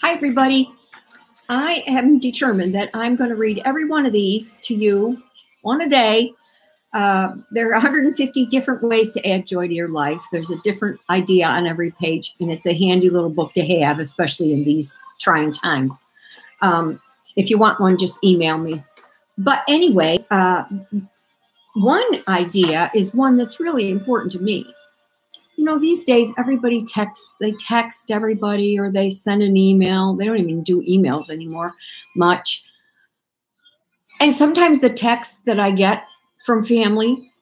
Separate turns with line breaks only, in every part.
Hi, everybody. I am determined that I'm going to read every one of these to you, on a day. Uh, there are 150 different ways to add joy to your life. There's a different idea on every page, and it's a handy little book to have, especially in these trying times. Um, if you want one, just email me. But anyway, uh, one idea is one that's really important to me you know, these days everybody texts, they text everybody or they send an email. They don't even do emails anymore much. And sometimes the text that I get from family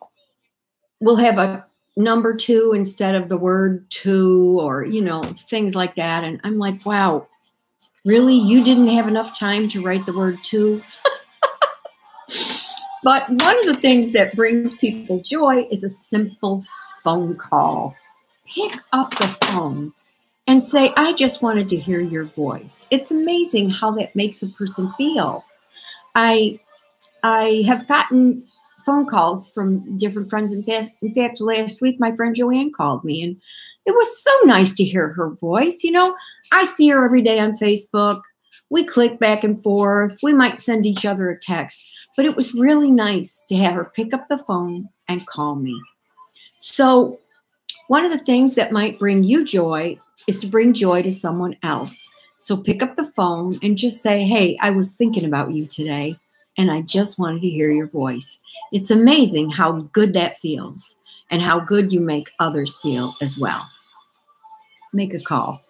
will have a number two instead of the word two or, you know, things like that. And I'm like, wow, really? You didn't have enough time to write the word two? but one of the things that brings people joy is a simple phone call pick up the phone and say, I just wanted to hear your voice. It's amazing how that makes a person feel. I I have gotten phone calls from different friends. In fact, in fact, last week my friend Joanne called me and it was so nice to hear her voice. You know, I see her every day on Facebook. We click back and forth. We might send each other a text, but it was really nice to have her pick up the phone and call me. So one of the things that might bring you joy is to bring joy to someone else. So pick up the phone and just say, Hey, I was thinking about you today, and I just wanted to hear your voice. It's amazing how good that feels and how good you make others feel as well. Make a call.